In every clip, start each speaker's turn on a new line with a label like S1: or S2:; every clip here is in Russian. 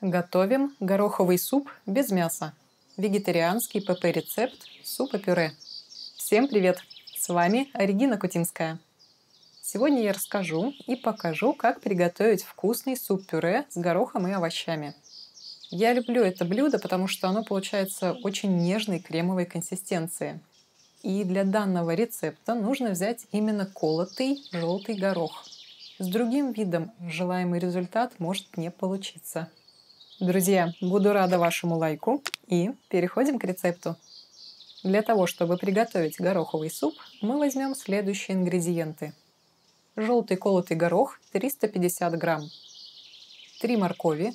S1: Готовим гороховый суп без мяса. Вегетарианский ПП-рецепт супа-пюре. Всем привет! С вами Регина Кутинская. Сегодня я расскажу и покажу, как приготовить вкусный суп-пюре с горохом и овощами. Я люблю это блюдо, потому что оно получается очень нежной кремовой консистенции. И для данного рецепта нужно взять именно колотый желтый горох. С другим видом желаемый результат может не получиться. Друзья, буду рада вашему лайку и переходим к рецепту. Для того, чтобы приготовить гороховый суп, мы возьмем следующие ингредиенты. Желтый колотый горох 350 грамм, 3 моркови,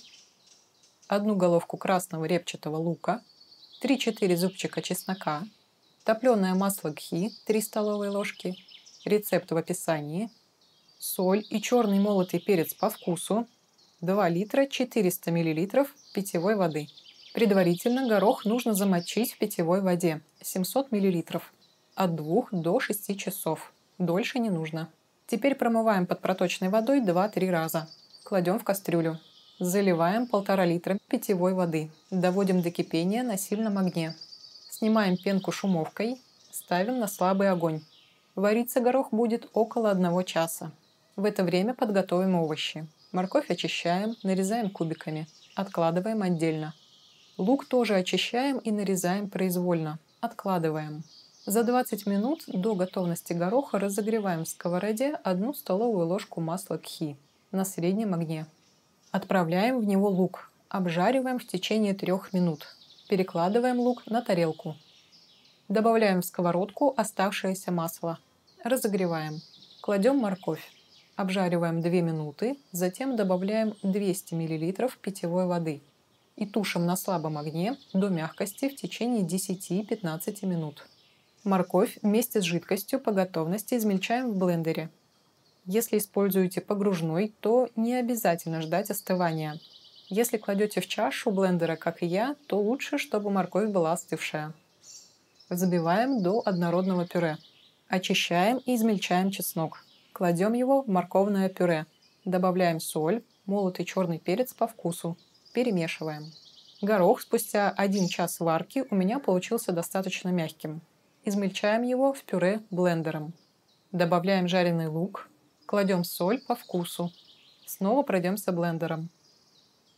S1: одну головку красного репчатого лука, 3-4 зубчика чеснока, топленое масло гхи 3 столовые ложки, рецепт в описании, соль и черный молотый перец по вкусу 2 литра 400 мл питьевой воды. Предварительно горох нужно замочить в питьевой воде 700 мл от 2 до 6 часов. Дольше не нужно. Теперь промываем под проточной водой 2-3 раза. Кладем в кастрюлю. Заливаем 1,5 литра питьевой воды. Доводим до кипения на сильном огне. Снимаем пенку шумовкой. Ставим на слабый огонь. Вариться горох будет около 1 часа. В это время подготовим овощи. Морковь очищаем, нарезаем кубиками. Откладываем отдельно. Лук тоже очищаем и нарезаем произвольно. Откладываем. За 20 минут до готовности гороха разогреваем в сковороде 1 столовую ложку масла кхи на среднем огне. Отправляем в него лук. Обжариваем в течение 3 минут. Перекладываем лук на тарелку. Добавляем в сковородку оставшееся масло. Разогреваем. Кладем морковь. Обжариваем 2 минуты, затем добавляем 200 мл питьевой воды и тушим на слабом огне до мягкости в течение 10-15 минут. Морковь вместе с жидкостью по готовности измельчаем в блендере. Если используете погружной, то не обязательно ждать остывания. Если кладете в чашу блендера, как и я, то лучше, чтобы морковь была остывшая. Забиваем до однородного пюре. Очищаем и измельчаем чеснок. Кладем его в морковное пюре. Добавляем соль, молотый черный перец по вкусу. Перемешиваем. Горох спустя 1 час варки у меня получился достаточно мягким. Измельчаем его в пюре блендером. Добавляем жареный лук. Кладем соль по вкусу. Снова пройдемся блендером.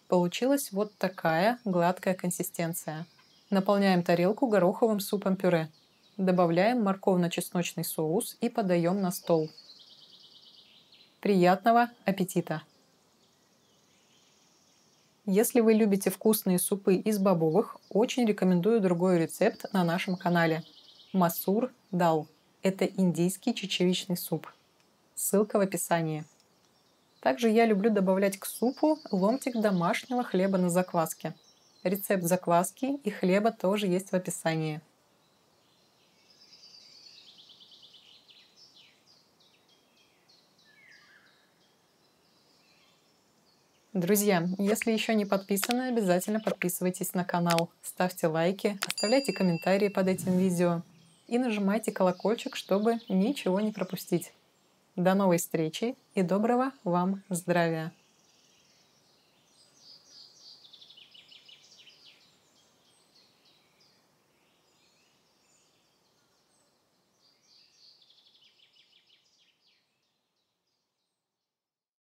S1: Получилась вот такая гладкая консистенция. Наполняем тарелку гороховым супом-пюре. Добавляем морковно-чесночный соус и подаем на стол. Приятного аппетита! Если вы любите вкусные супы из бобовых, очень рекомендую другой рецепт на нашем канале. Масур дал. Это индийский чечевичный суп. Ссылка в описании. Также я люблю добавлять к супу ломтик домашнего хлеба на закваске. Рецепт закваски и хлеба тоже есть в описании. Друзья, если еще не подписаны, обязательно подписывайтесь на канал, ставьте лайки, оставляйте комментарии под этим видео и нажимайте колокольчик, чтобы ничего не пропустить. До новой встречи и доброго вам здравия!